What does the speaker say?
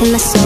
in my.